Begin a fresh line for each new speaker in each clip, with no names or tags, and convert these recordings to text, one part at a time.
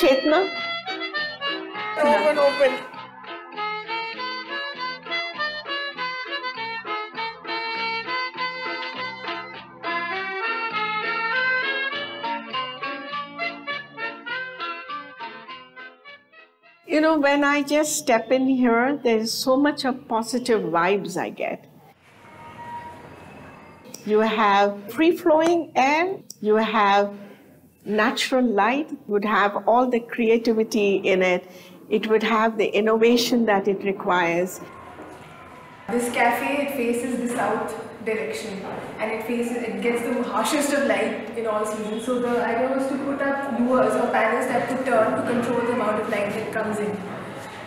Chetna? Open, open. You know, when I just step in here, there's so much of positive vibes I get. You have free flowing air, you have natural light, would have all the creativity in it, it would have the innovation that it requires.
This cafe, it faces the south direction and it faces, it gets the harshest of light in all seasons. So the idea was to put up louvers or panels that could turn to control the amount of light that comes in.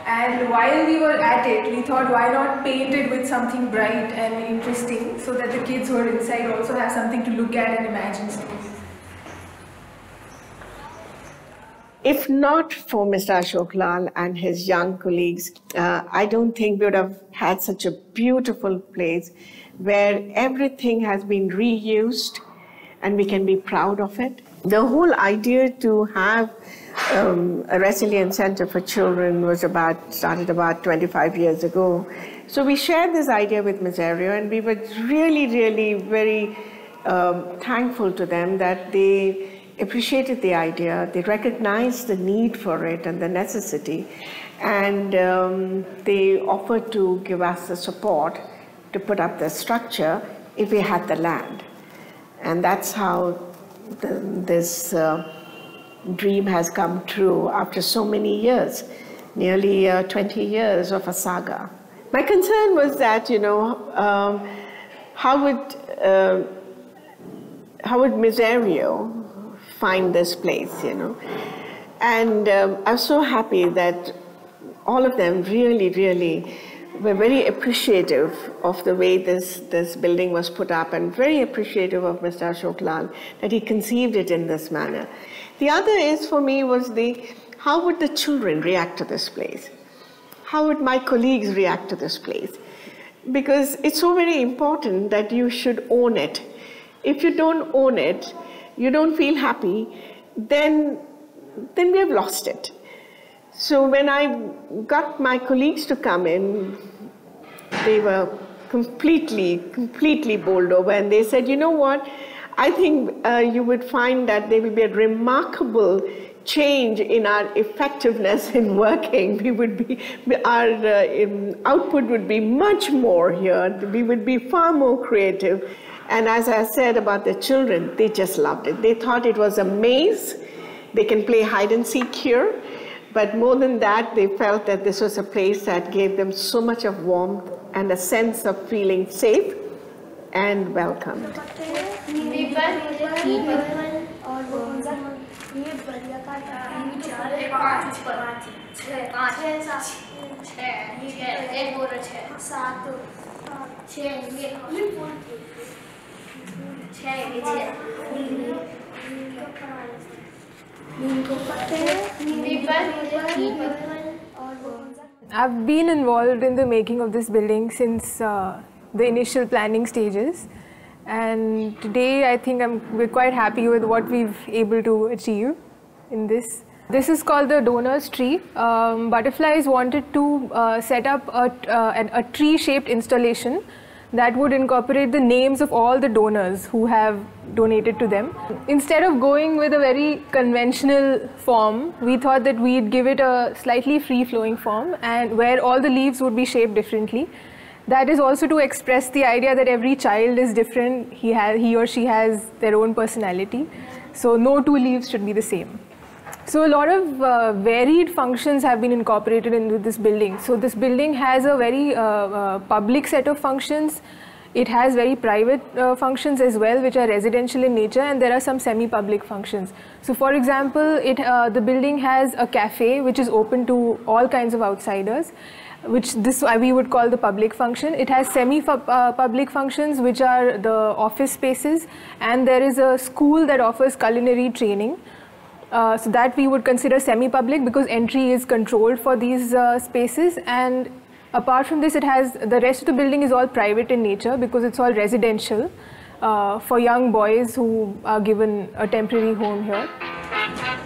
And while we were at it, we thought why not paint it with something bright and interesting so that the kids who are inside also have something to look at and imagine
If not for Mr. Ashok Lal and his young colleagues, uh, I don't think we would have had such a beautiful place where everything has been reused and we can be proud of it. The whole idea to have um, a resilience center for children was about started about 25 years ago. So we shared this idea with Misereor, and we were really, really very um, thankful to them that they appreciated the idea, they recognized the need for it and the necessity, and um, they offered to give us the support to put up the structure if we had the land. And that's how the, this uh, dream has come true after so many years, nearly uh, 20 years of a saga. My concern was that, you know, um, how would uh, how would Misereor find this place, you know. And um, I'm so happy that all of them really, really were very appreciative of the way this, this building was put up and very appreciative of Mr. Ashok Lal that he conceived it in this manner. The other is for me was the how would the children react to this place? How would my colleagues react to this place? Because it's so very important that you should own it. If you don't own it, you don't feel happy, then, then we have lost it. So when I got my colleagues to come in, they were completely, completely bowled over, and they said, you know what? I think uh, you would find that there will be a remarkable change in our effectiveness in working. We would be, our uh, output would be much more here. We would be far more creative. And as I said about the children, they just loved it. They thought it was a maze. They can play hide and seek here. But more than that, they felt that this was a place that gave them so much of warmth and a sense of feeling safe and welcomed.
I've been involved in the making of this building since uh, the initial planning stages and today I think I'm, we're quite happy with what we've able to achieve in this. This is called the donors tree. Um, Butterflies wanted to uh, set up a, uh, a tree shaped installation that would incorporate the names of all the donors who have donated to them. Instead of going with a very conventional form, we thought that we'd give it a slightly free flowing form and where all the leaves would be shaped differently. That is also to express the idea that every child is different, he, has, he or she has their own personality. So no two leaves should be the same. So a lot of uh, varied functions have been incorporated into this building. So this building has a very uh, uh, public set of functions. It has very private uh, functions as well, which are residential in nature, and there are some semi-public functions. So for example, it, uh, the building has a cafe, which is open to all kinds of outsiders which this we would call the public function. It has semi-public uh, functions, which are the office spaces, and there is a school that offers culinary training. Uh, so that we would consider semi-public because entry is controlled for these uh, spaces and apart from this it has the rest of the building is all private in nature because it's all residential uh, for young boys who are given a temporary home here.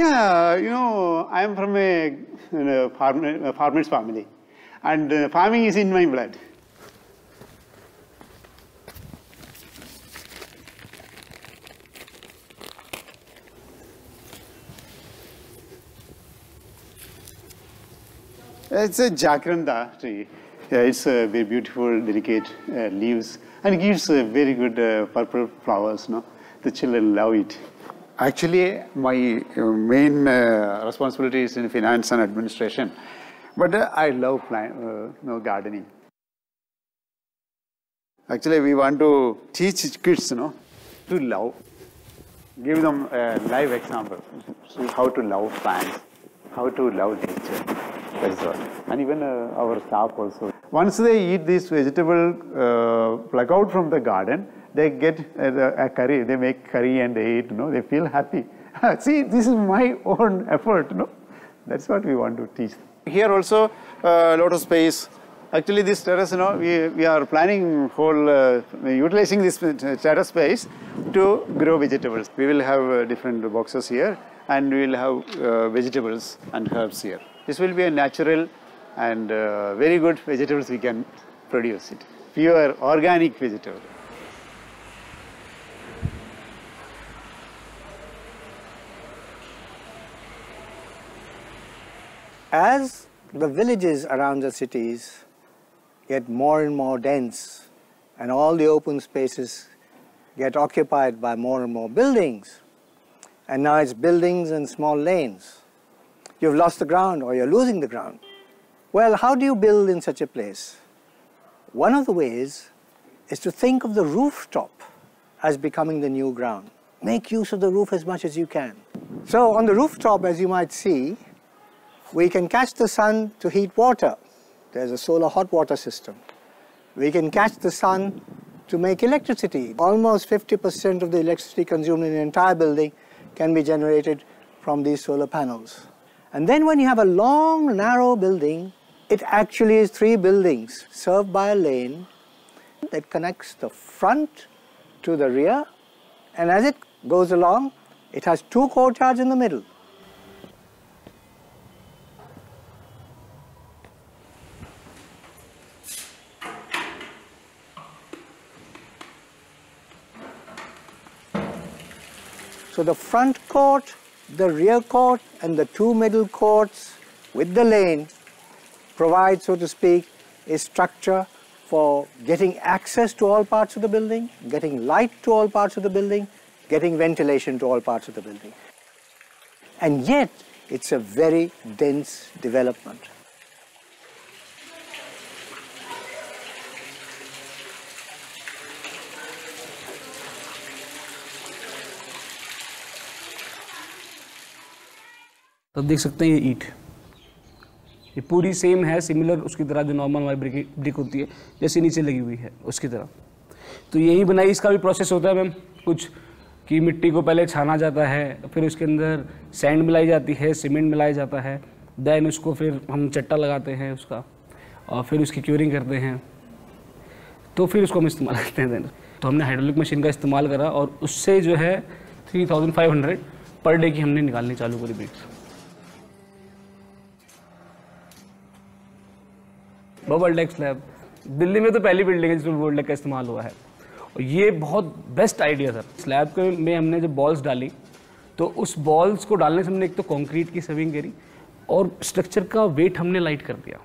Yeah, you know, I am from a, you know, farmer, a farmer's family, and uh, farming is in my blood. It's a jacaranda tree. Yeah, it's a very beautiful, delicate uh, leaves, and it gives uh, very good uh, purple flowers. No, the children love it. Actually, my uh, main uh, responsibility is in finance and administration, but uh, I love plant, uh, know, gardening. Actually, we want to teach kids, you know, to love. Give them a live example, see how to love plants, how to love nature. That's all. And even uh, our staff also. Once they eat this vegetable uh, pluck out from the garden, they get uh, a curry, they make curry and they eat, you know, they feel happy. See, this is my own effort, you know. That's what we want to teach. Here also, a lot of space. Actually, this terrace, you know, we, we are planning whole, uh, utilizing this terrace space to grow vegetables. We will have uh, different boxes here and we will have uh, vegetables and herbs here. This will be a natural and uh, very good vegetables we can produce it. Pure organic vegetable.
As the villages around the cities get more and more dense and all the open spaces get occupied by more and more buildings, and now it's buildings and small lanes, you've lost the ground or you're losing the ground. Well, how do you build in such a place? One of the ways is to think of the rooftop as becoming the new ground. Make use of the roof as much as you can. So on the rooftop, as you might see, we can catch the sun to heat water. There's a solar hot water system. We can catch the sun to make electricity. Almost 50% of the electricity consumed in the entire building can be generated from these solar panels. And then when you have a long, narrow building, it actually is three buildings served by a lane that connects the front to the rear. And as it goes along, it has two courtyards in the middle. So the front court, the rear court, and the two middle courts with the lane provide, so to speak, a structure for getting access to all parts of the building, getting light to all parts of the building, getting ventilation to all parts of the building. And yet, it's a very dense development.
तो देख सकते हैं ये ईट। ये पूरी same है similar उसकी तरह जो नॉर्मल हमारी ब्रिक ब्रिक होती है, जैसे नीचे लगी हुई है, उसकी तरह। तो यही बनाई, इसका भी प्रोसेस होता है मैम कुछ कि मिट्टी को पहले छाना जाता है, फिर उसके अंदर सैंड मिलाई जाती है सीमेंट मिलाया जाता है देन उसको फिर हम चट्टा लगाते हैं उसका, और फिर उसकी क्यूरिंग करते हैं। तो फिर उसको हम इस्तेमाल करते हैं देन तो हमने हाइड्रोलिक मशीन का इस्तेमाल करा, और उससे जो है three thousand five hundred per day की हमने निकालनी चालू करी bricks bubble deck slab Delhi में तो पहली बिल्डिंग है जिसमें बबल डेक का इस्तेमाल हुआ है। और ये बहुत बेस्ट आइडिया था। स्लैब के में हमने जब बॉल्स डाली तो उस बॉल्स को डालने से हमने एक तो कंक्रीट की सेविंग करी और स्ट्रक्चर का वेट हमने लाइट कर दिया।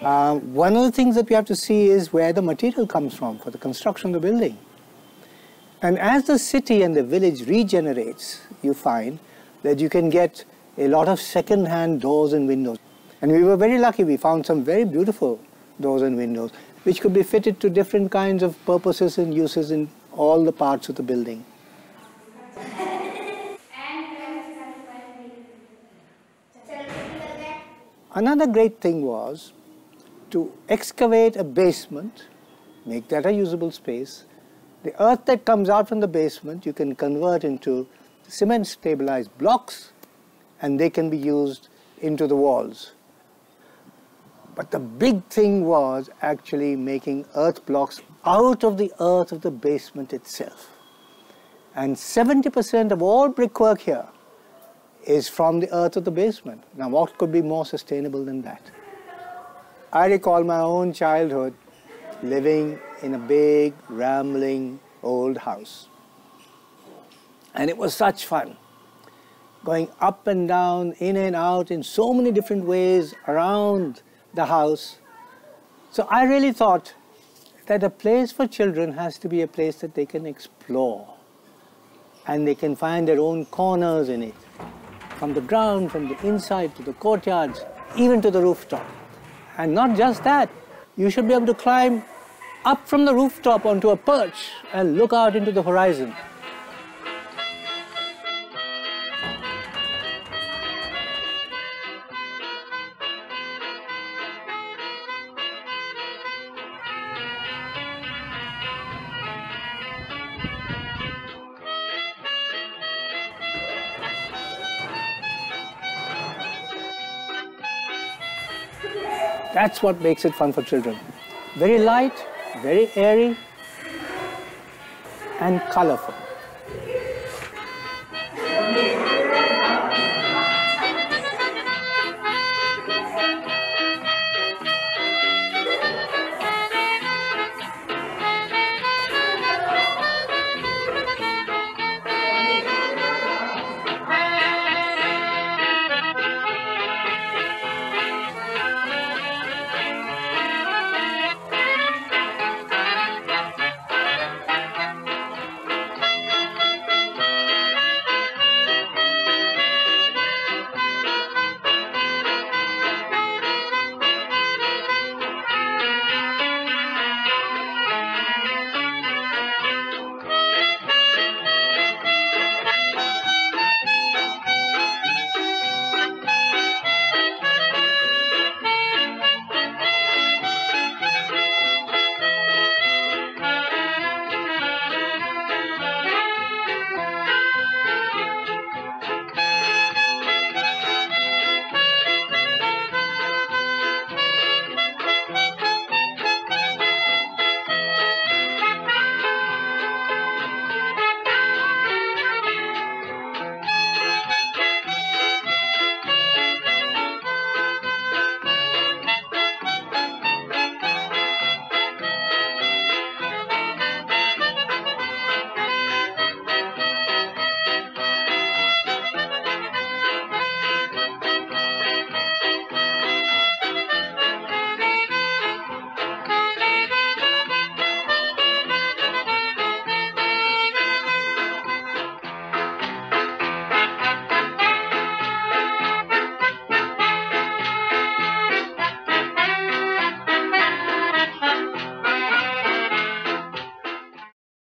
Uh, one of the things that we have to see is where the material comes from for the construction of the building. And as the city and the village regenerates, you find that you can get a lot of second-hand doors and windows. And we were very lucky, we found some very beautiful doors and windows, which could be fitted to different kinds of purposes and uses in all the parts of the building. Another great thing was to excavate a basement, make that a usable space. The earth that comes out from the basement you can convert into cement stabilized blocks and they can be used into the walls. But the big thing was actually making earth blocks out of the earth of the basement itself. And 70% of all brickwork here is from the earth of the basement. Now, what could be more sustainable than that? I recall my own childhood living in a big, rambling old house. And it was such fun going up and down, in and out, in so many different ways around the house. So I really thought that a place for children has to be a place that they can explore and they can find their own corners in it, from the ground, from the inside to the courtyards, even to the rooftop. And not just that, you should be able to climb up from the rooftop onto a perch and look out into the horizon. That's what makes it fun for children. Very light, very airy, and colorful.